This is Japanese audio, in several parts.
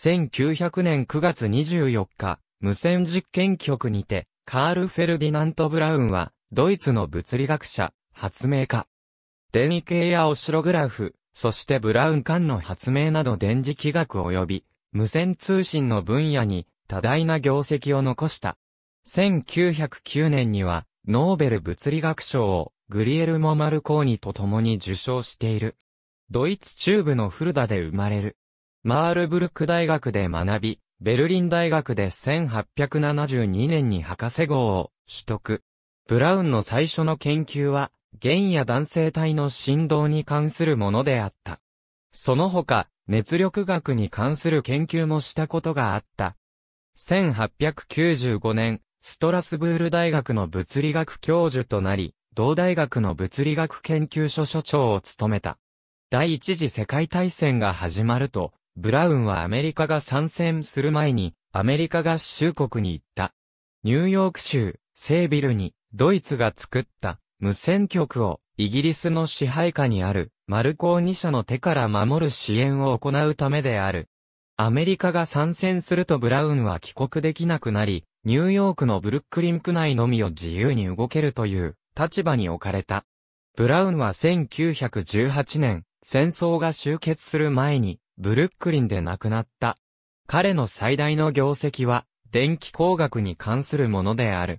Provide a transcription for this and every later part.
1900年9月24日、無線実験局にて、カール・フェルディナント・ブラウンは、ドイツの物理学者、発明家。電位計やオシログラフ、そしてブラウン管の発明など電磁気学及び、無線通信の分野に多大な業績を残した。1909年には、ノーベル物理学賞をグリエルモ・マルコーニと共に受賞している。ドイツ中部のフルダで生まれる。マールブルク大学で学び、ベルリン大学で1872年に博士号を取得。ブラウンの最初の研究は、弦や弾性体の振動に関するものであった。その他、熱力学に関する研究もしたことがあった。1895年、ストラスブール大学の物理学教授となり、同大学の物理学研究所所長を務めた。第一次世界大戦が始まると、ブラウンはアメリカが参戦する前に、アメリカ合衆国に行った。ニューヨーク州、セービルに、ドイツが作った無線局をイギリスの支配下にあるマルコーニ社の手から守る支援を行うためである。アメリカが参戦するとブラウンは帰国できなくなり、ニューヨークのブルックリン区内のみを自由に動けるという立場に置かれた。ブラウンは1918年、戦争が終結する前にブルックリンで亡くなった。彼の最大の業績は、電気工学に関するものである。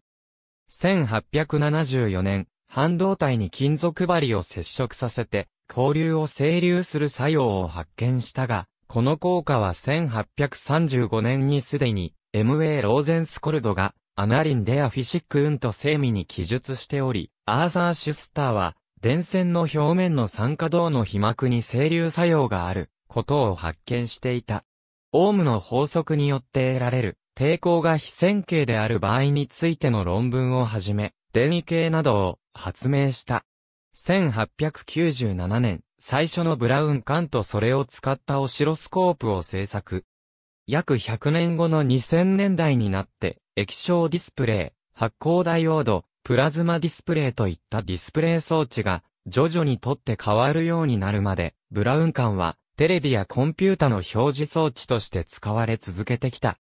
1874年、半導体に金属針を接触させて、交流を整流する作用を発見したが、この効果は1835年にすでに、M.A. ローゼンスコルドが、アナリンデアフィシック運と精密に記述しており、アーサー・シュスターは、電線の表面の酸化銅の被膜に整流作用がある。ことを発見していた。オームの法則によって得られる抵抗が非線形である場合についての論文をはじめ、電位計などを発明した。1897年、最初のブラウン管とそれを使ったオシロスコープを制作。約100年後の2000年代になって、液晶ディスプレイ、発光ダイオード、プラズマディスプレイといったディスプレイ装置が徐々にとって変わるようになるまで、ブラウン管はテレビやコンピュータの表示装置として使われ続けてきた。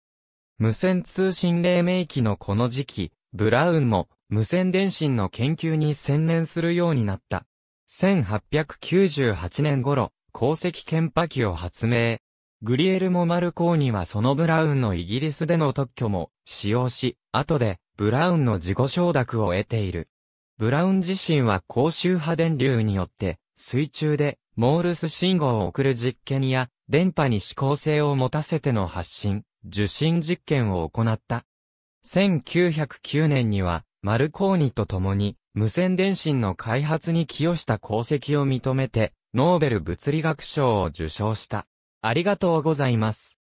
無線通信黎明期のこの時期、ブラウンも無線電信の研究に専念するようになった。1898年頃、鉱石検波器を発明。グリエルモ・マルコーニはそのブラウンのイギリスでの特許も使用し、後でブラウンの自己承諾を得ている。ブラウン自身は高周波電流によって水中でモールス信号を送る実験や、電波に指向性を持たせての発信、受信実験を行った。1909年には、マルコーニと共に、無線電信の開発に寄与した功績を認めて、ノーベル物理学賞を受賞した。ありがとうございます。